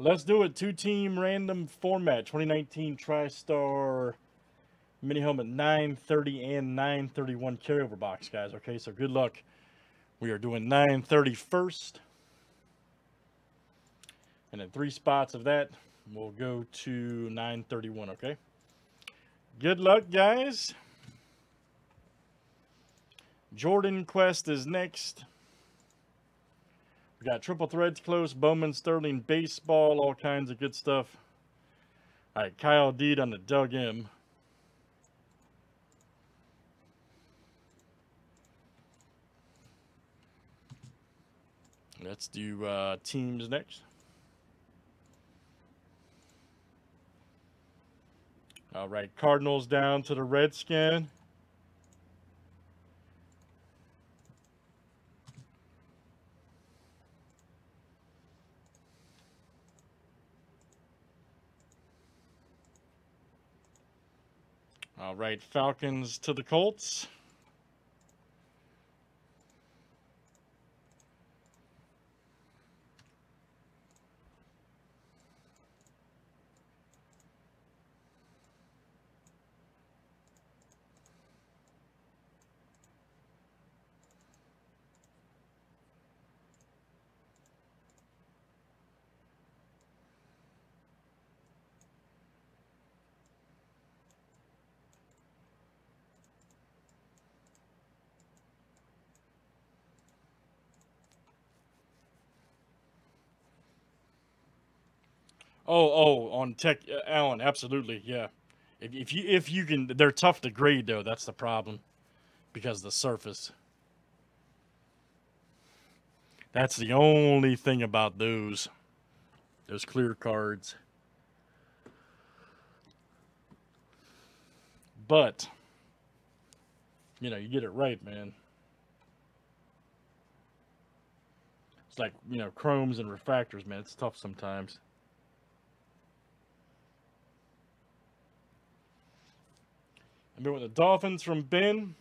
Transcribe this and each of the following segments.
Let's do it. Two team random format 2019 TriStar mini helmet 930 and 931 carryover box, guys. Okay, so good luck. We are doing 930 first. And then three spots of that, we'll go to 931, okay? Good luck, guys. Jordan Quest is next. We got triple threads close, Bowman Sterling baseball, all kinds of good stuff. All right, Kyle Deed on the Doug M. Let's do uh, teams next. All right, Cardinals down to the Redskin. All right, Falcons to the Colts. Oh, oh, on Tech uh, Allen, absolutely, yeah. If, if you if you can, they're tough to grade though. That's the problem, because the surface. That's the only thing about those, those clear cards. But, you know, you get it right, man. It's like you know, chromes and refractors, man. It's tough sometimes. I've been with the Dolphins from Ben.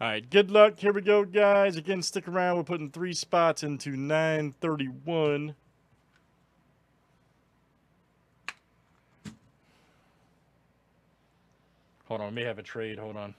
All right, good luck. Here we go, guys. Again, stick around. We're putting three spots into 931. Hold on, may have a trade. Hold on.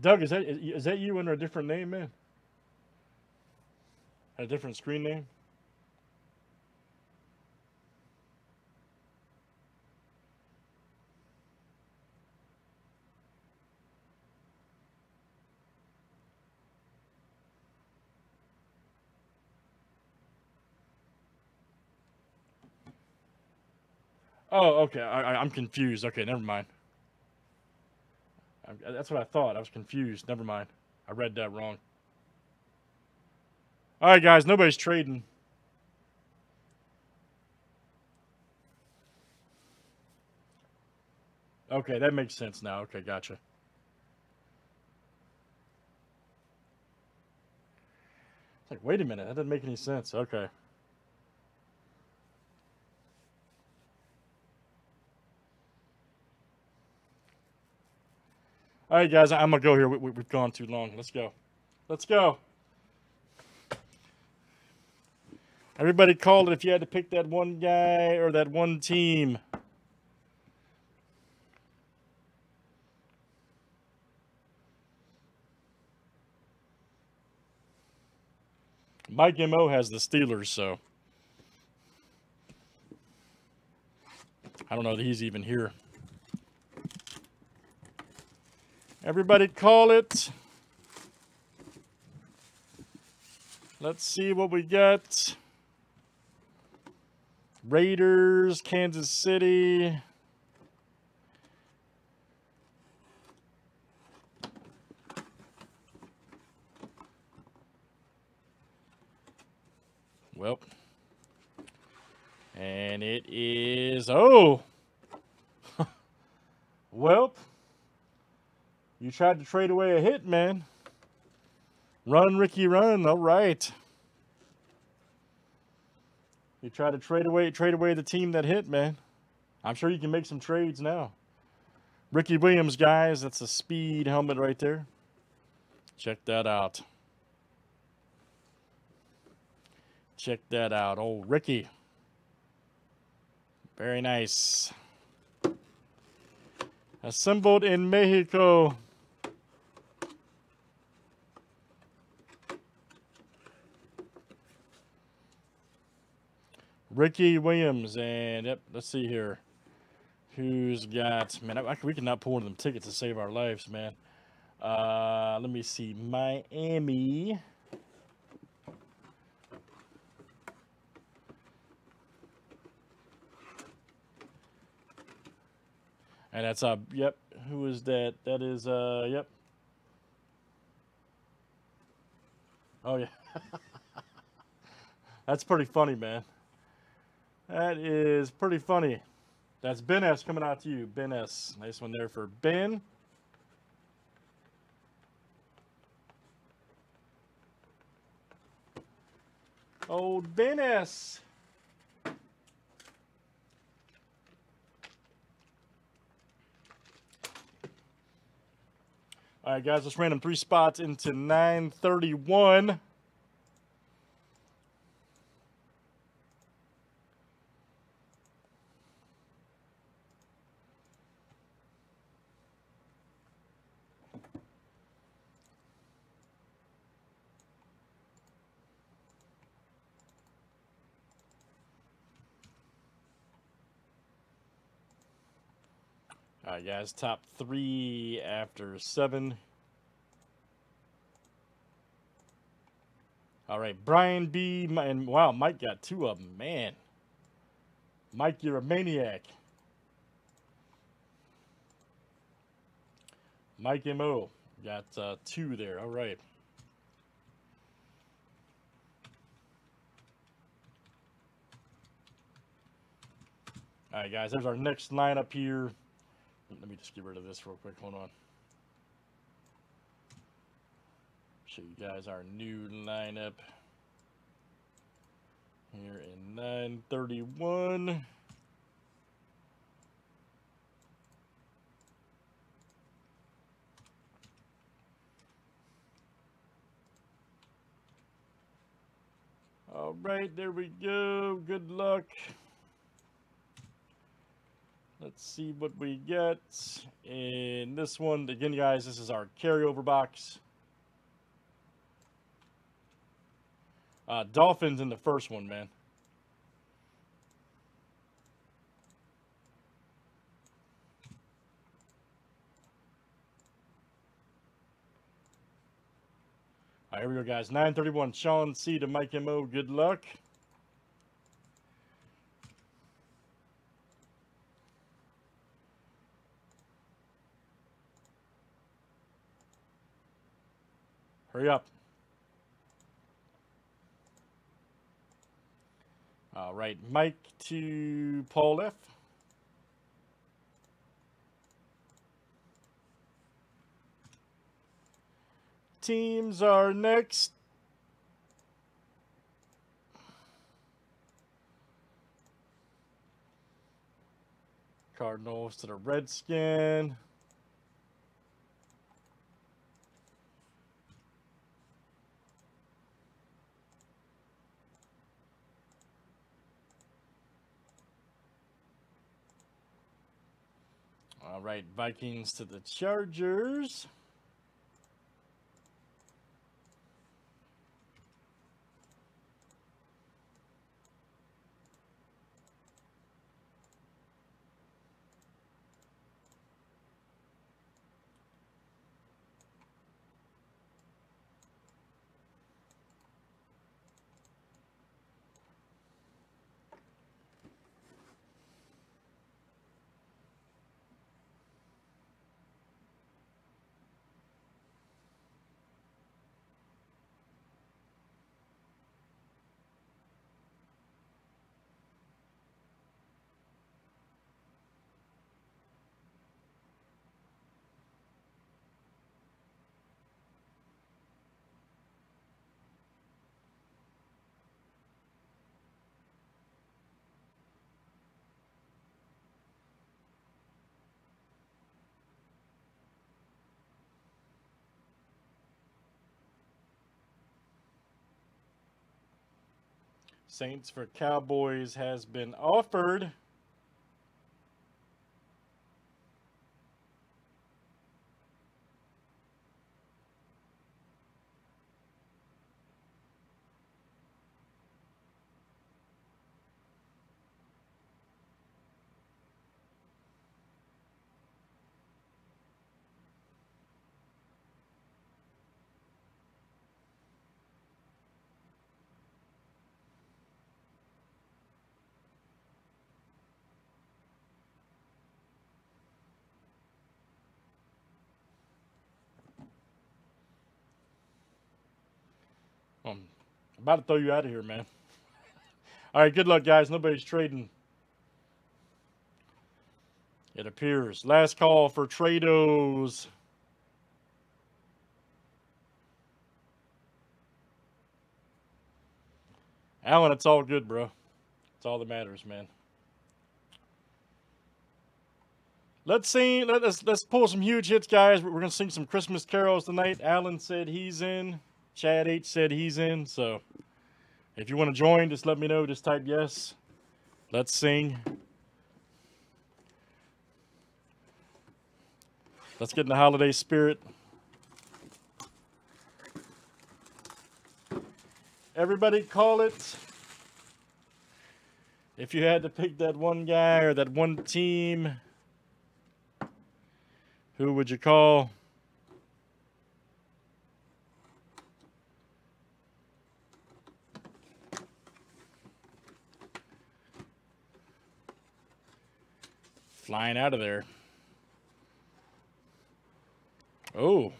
Doug, is that is that you under a different name, man? A different screen name? Oh, okay. I, I'm confused. Okay, never mind. I, that's what I thought. I was confused. Never mind. I read that wrong. All right, guys. Nobody's trading. Okay, that makes sense now. Okay, gotcha. It's like, wait a minute. That doesn't make any sense. Okay. All right, guys, I'm going to go here. We, have gone too long. Let's go. Let's go. Everybody called it if you had to pick that one guy or that one team. Mike Mo has the Steelers, so I don't know that he's even here. Everybody call it. Let's see what we get. Raiders, Kansas City. Well, and it is, oh, well, you tried to trade away a hit, man. Run, Ricky, run. All right. You try to trade away trade away the team that hit, man. I'm sure you can make some trades now. Ricky Williams, guys, that's a speed helmet right there. Check that out. Check that out. Oh, Ricky. Very nice. Assembled in Mexico. Ricky Williams, and yep, let's see here. Who's got, man, I, we cannot pull one of them tickets to save our lives, man. Uh, let me see, Miami. And that's, uh, yep, who is that? That is, uh, yep. Oh, yeah. that's pretty funny, man. That is pretty funny. That's Ben S coming out to you. Ben S. Nice one there for Ben. Old Ben S. All right, guys, let's random three spots into 931. All right, guys, top three after seven. All right, Brian B. And wow, Mike got two of them. Man, Mike, you're a maniac. Mike Mo got uh, two there. All right. All right, guys, there's our next lineup here. Let me just get rid of this real quick. Hold on. Show you guys our new lineup here in 931. All right, there we go. Good luck. Let's see what we get in this one. Again, guys, this is our carryover box. Uh, Dolphins in the first one, man. All right, here we go, guys. 931, Sean C. to Mike M.O. Good luck. Hurry up. All right, Mike to Paul F. Teams are next. Cardinals to the Redskin. All right, Vikings to the Chargers. Saints for Cowboys has been offered. I'm about to throw you out of here, man. All right, good luck, guys. Nobody's trading. It appears. Last call for trados. Alan, it's all good, bro. It's all that matters, man. Let's see. Let, us let's pull some huge hits, guys. We're gonna sing some Christmas carols tonight. Alan said he's in. Chad H said he's in. So if you want to join, just let me know. Just type yes. Let's sing. Let's get in the holiday spirit. Everybody call it. If you had to pick that one guy or that one team, who would you call? Flying out of there. Oh.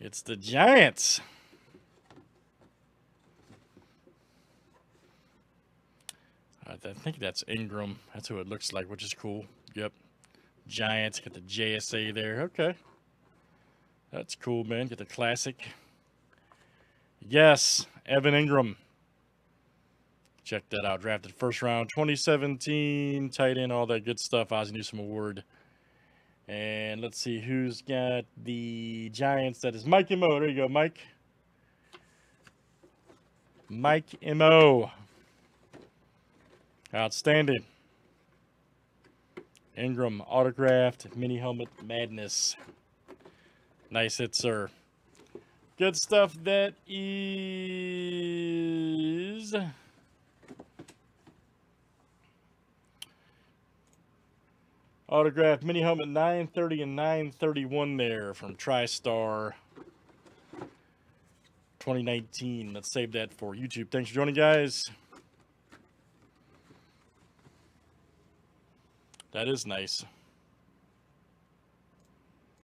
It's the Giants. I think that's Engram. That's who it looks like, which is cool. Yep. Giants. Got the JSA there. Okay. That's cool, man. Get the classic. Yes, Evan Engram. Check that out. Drafted first round 2017, tight end, all that good stuff. Ozzie Newsome Award. And let's see who's got the Giants. That is Mike Mo. There you go, Mike. Mike Mo. Outstanding. Engram autographed mini helmet madness. Nice hit, sir. Good stuff. That is. Autograph mini helmet 930 and 931 there from TriStar 2019. Let's save that for YouTube. Thanks for joining, guys. That is nice.